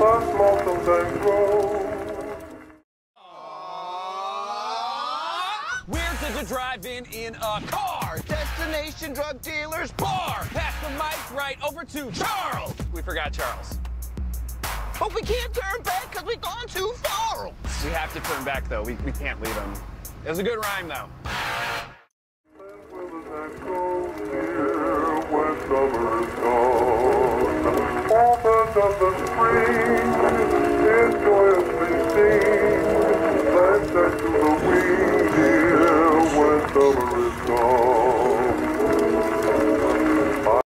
sometimes grow. Where did you drive in in a car? Destination drug dealer's bar. Pass the mic right over to Charles. We forgot Charles. But we can't turn back because we've gone too far. We have to turn back, though. We, we can't leave him. It was a good rhyme, though. of the spring is joyously seen. Life back to the wing here when summer is gone.